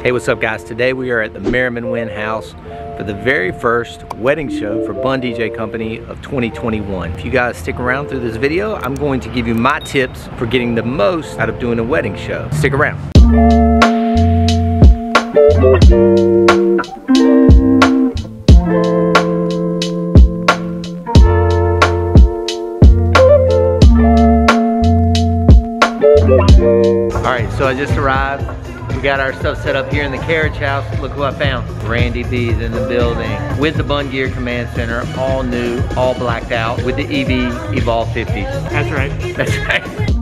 Hey, what's up guys? Today we are at the Merrimon Wynne House for the very first wedding show for Bunn DJ Company of 2021. If you guys stick around through this video, I'm going to give you my tips for getting the most out of doing a wedding show. Stick around. All right, so I just arrived. We got our stuff set up here in the carriage house. Look who I found. Randy B's in the building with the Bunn Gear Command Center, all new, all blacked out with the EV Evolve 50s. That's right. That's right.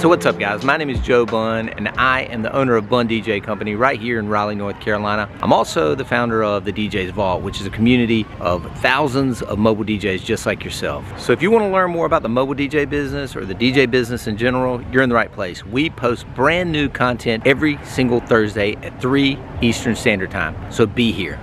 So what's up guys, my name is Joe Bunn and I am the owner of Bunn DJ Company right here in Raleigh, North Carolina. I'm also the founder of the DJ's Vault, which is a community of thousands of mobile DJs just like yourself. So if you want to learn more about the mobile DJ business or the DJ business in general, you're in the right place. We post brand new content every single Thursday at 3 Eastern Standard Time, so be here.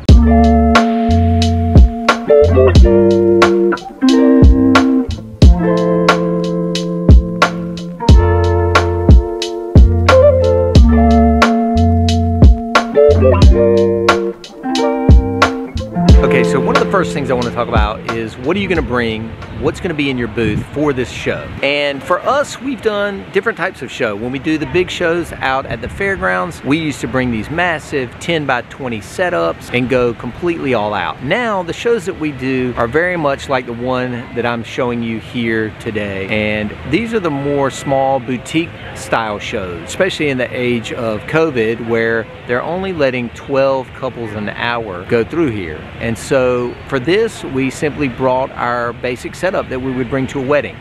Okay, so one of the first things I want to talk about is what are you going to bring? What's going to be in your booth for this show? And for us, we've done different types of show. When we do the big shows out at the fairgrounds, we used to bring these massive 10 by 20 setups and go completely all out. Now, the shows that we do are very much like the one that I'm showing you here today. And these are the more small boutique style shows, especially in the age of COVID where they're only letting 12 couples an hour go through here. And so for this, we simply brought our basic setup that we would bring to a wedding.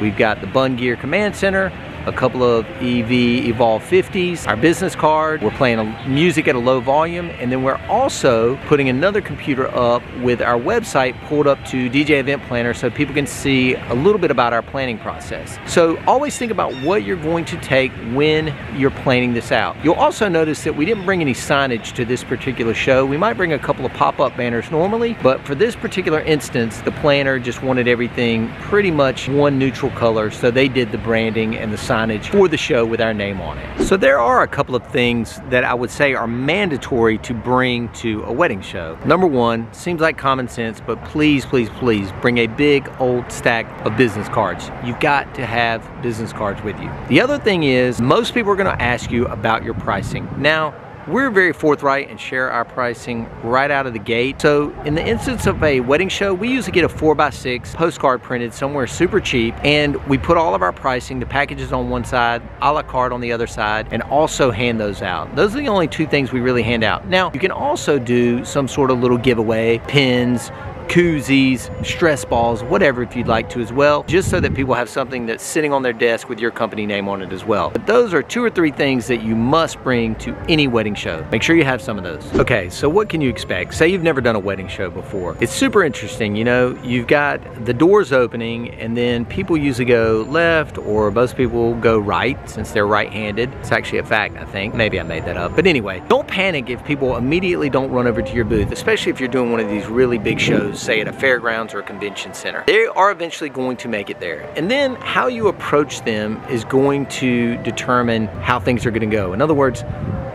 We've got the Bunn Gear Command Center, a couple of EV Evolve 50s, our business card, we're playing music at a low volume, and then we're also putting another computer up with our website pulled up to DJ Event Planner so people can see a little bit about our planning process. So always think about what you're going to take when you're planning this out. You'll also notice that we didn't bring any signage to this particular show. We might bring a couple of pop-up banners normally, but for this particular instance, the planner just wanted everything pretty much one neutral color, so they did the branding and the signage for the show with our name on it. So there are a couple of things that I would say are mandatory to bring to a wedding show. Number one, seems like common sense, but please, please, please bring a big old stack of business cards. You've got to have business cards with you. The other thing is most people are gonna ask you about your pricing. Now, we're very forthright and share our pricing right out of the gate. So in the instance of a wedding show, we usually get a four by six postcard printed somewhere super cheap. And we put all of our pricing, the packages on one side, a la carte on the other side, and also hand those out. Those are the only two things we really hand out. Now, you can also do some sort of little giveaway, pins, koozies, stress balls, whatever if you'd like to as well, just so that people have something that's sitting on their desk with your company name on it as well. But those are two or three things that you must bring to any wedding show. Make sure you have some of those. Okay, so what can you expect? Say you've never done a wedding show before. It's super interesting, you know, you've got the doors opening and then people usually go left or most people go right since they're right-handed. It's actually a fact, I think. Maybe I made that up. But anyway, don't panic if people immediately don't run over to your booth, especially if you're doing one of these really big shows say at a fairgrounds or a convention center. They are eventually going to make it there. And then how you approach them is going to determine how things are gonna go. In other words,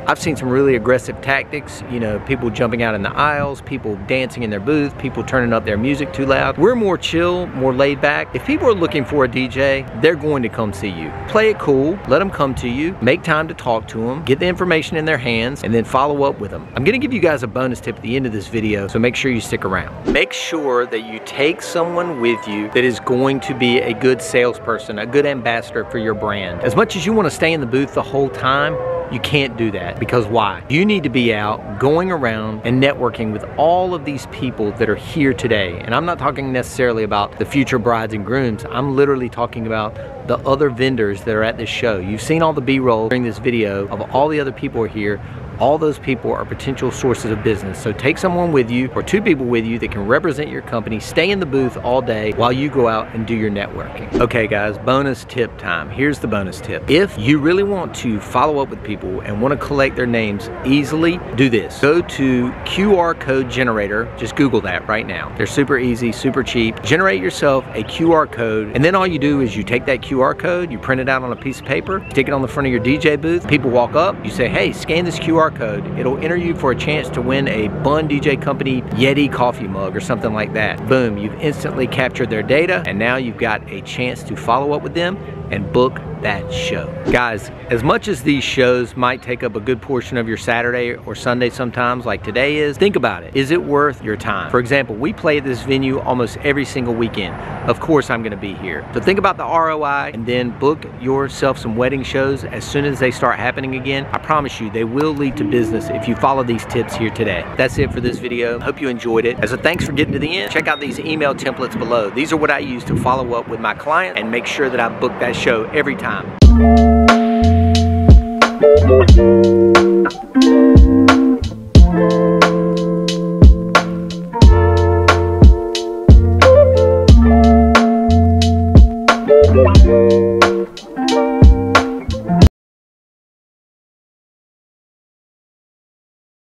I've seen some really aggressive tactics, you know, people jumping out in the aisles, people dancing in their booth, people turning up their music too loud. We're more chill, more laid back. If people are looking for a DJ, they're going to come see you. Play it cool, let them come to you, make time to talk to them, get the information in their hands, and then follow up with them. I'm gonna give you guys a bonus tip at the end of this video, so make sure you stick around. Make sure that you take someone with you that is going to be a good salesperson, a good ambassador for your brand. As much as you wanna stay in the booth the whole time, you can't do that because why? You need to be out going around and networking with all of these people that are here today. And I'm not talking necessarily about the future brides and grooms. I'm literally talking about the other vendors that are at this show. You've seen all the B-roll during this video of all the other people are here all those people are potential sources of business. So take someone with you or two people with you that can represent your company, stay in the booth all day while you go out and do your networking. Okay guys, bonus tip time. Here's the bonus tip. If you really want to follow up with people and want to collect their names easily, do this. Go to QR code generator, just Google that right now. They're super easy, super cheap. Generate yourself a QR code and then all you do is you take that QR code, you print it out on a piece of paper, stick it on the front of your DJ booth, people walk up, you say, hey, scan this QR code. It'll enter you for a chance to win a Bunn DJ Company Yeti coffee mug or something like that. Boom, you've instantly captured their data and now you've got a chance to follow up with them and book that show. Guys, as much as these shows might take up a good portion of your Saturday or Sunday sometimes, like today is, think about it. Is it worth your time? For example, we play at this venue almost every single weekend. Of course, I'm gonna be here. So think about the ROI and then book yourself some wedding shows as soon as they start happening again. I promise you, they will lead to business if you follow these tips here today. That's it for this video. Hope you enjoyed it. As a thanks for getting to the end, check out these email templates below. These are what I use to follow up with my client and make sure that I book that show every time. Thank